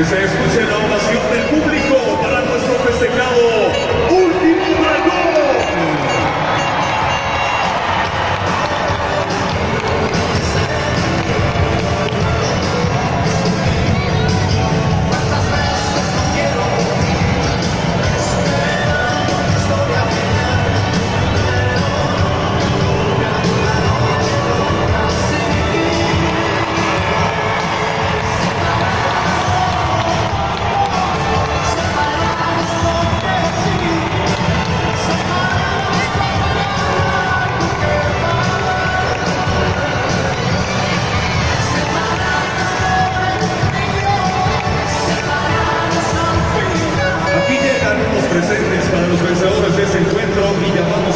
Que se escuche la ovación del público para nuestro festejado último dragón.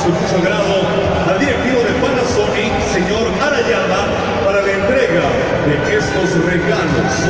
su mucho al directivo de Panasonic, señor Arayama, para la entrega de estos regalos.